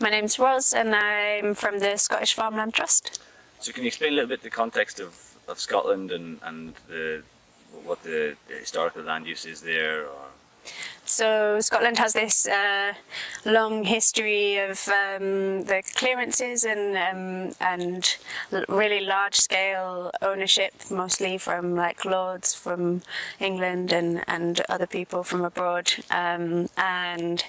My name's Roz and I'm from the Scottish Farm Land Trust. So can you explain a little bit the context of, of Scotland and, and the, what the, the historical land use is there? Or? So Scotland has this uh, long history of um, the clearances and um, and really large scale ownership, mostly from like lords from England and and other people from abroad, um, and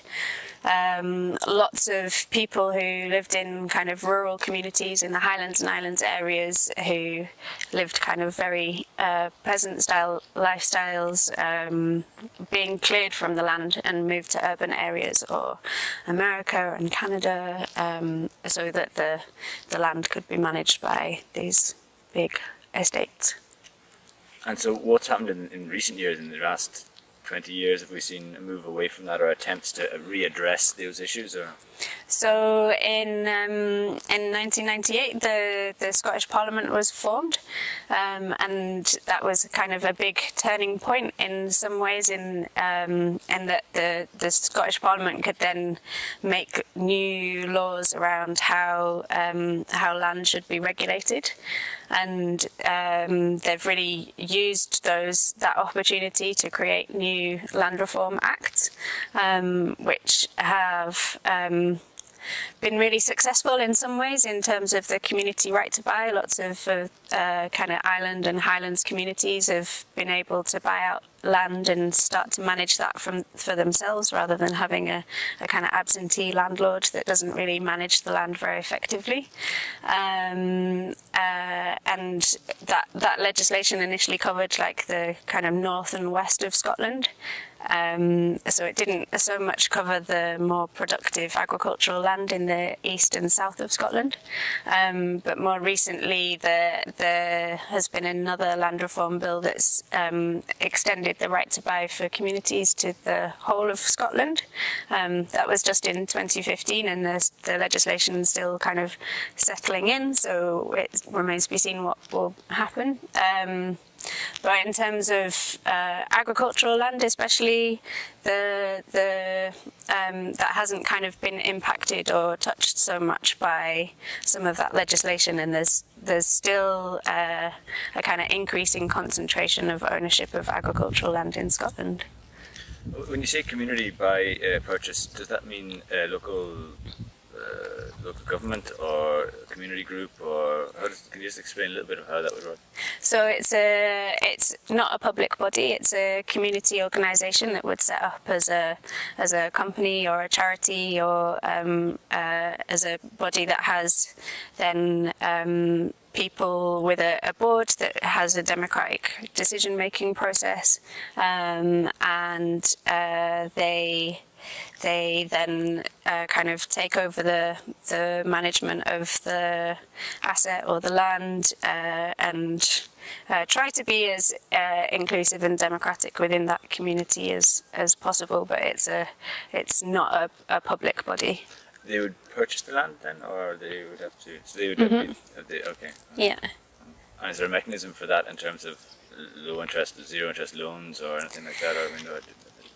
um, lots of people who lived in kind of rural communities in the Highlands and Islands areas who lived kind of very uh, peasant style lifestyles, um, being cleared from the land and moved to urban areas or America and Canada um, so that the, the land could be managed by these big estates. And so what's happened in, in recent years, in the last 20 years have we seen a move away from that or attempts to readdress those issues or? So in um, in 1998 the the Scottish Parliament was formed um, and that was kind of a big turning point in some ways in um, in that the the Scottish Parliament could then make new laws around how um, how land should be regulated. And um, they've really used those that opportunity to create new land reform acts, um, which have um, been really successful in some ways in terms of the community right to buy. Lots of uh, uh, kind of island and highlands communities have been able to buy out land and start to manage that from for themselves rather than having a, a kind of absentee landlord that doesn't really manage the land very effectively. Um, uh, and that that legislation initially covered like the kind of north and west of Scotland. Um, so it didn't so much cover the more productive agricultural land in the east and south of Scotland. Um, but more recently, there, there has been another land reform bill that's um, extended the right to buy for communities to the whole of Scotland. Um, that was just in 2015, and the, the legislation is still kind of settling in, so it remains to be seen what will happen. Um, but in terms of uh, agricultural land, especially the the um, that hasn't kind of been impacted or touched so much buy some of that legislation, and there's there's still uh, a kind of increasing concentration of ownership of agricultural land in Scotland. When you say community by uh, purchase, does that mean uh, local uh, local government or community group, or does, can you just explain a little bit of how that would work? So it's a it's not a public body; it's a community organisation that would set up as a as a company or a charity or um, uh, as a body that has then. Um, people with a, a, board that has a democratic decision making process um, and uh, they they then uh, kind of take over the the management of the asset or the land uh, and uh, try to be as uh, inclusive and democratic within that community as as possible. But it's a it's not a, a public body. They would purchase the land then, or they would have to. So they would mm -hmm. have to. Okay. Yeah. And is there a mechanism for that in terms of low interest, zero interest loans, or anything like that? Or, I mean,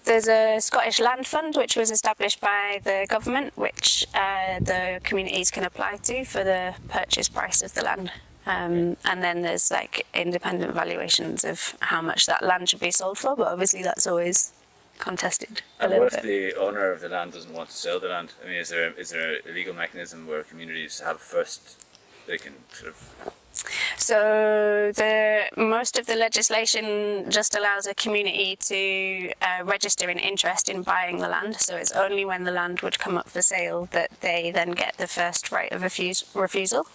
there's a Scottish Land Fund which was established by the government, which uh, the communities can apply to for the purchase price of the land. Um, and then there's like independent valuations of how much that land should be sold for, but obviously that's always contested. and what if bit. the owner of the land doesn't want to sell the land? I mean, is there is there a legal mechanism where communities have first they can sort of so the most of the legislation just allows a community to uh, register an interest in buying the land. So it's only when the land would come up for sale that they then get the first right of refusal.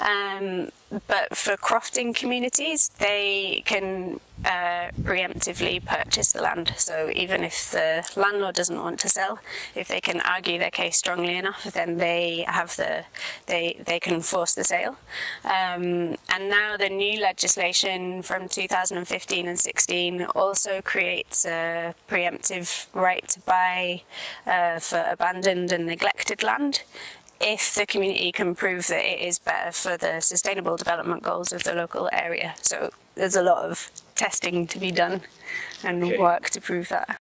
Um, but for crofting communities, they can uh, preemptively purchase the land. So even if the landlord doesn't want to sell, if they can argue their case strongly enough, then they have the they they can force the sale. Um, and now the new legislation from 2015 and 16 also creates a preemptive right to buy uh, for abandoned and neglected land if the community can prove that it is better for the sustainable development goals of the local area. So there's a lot of testing to be done and okay. work to prove that.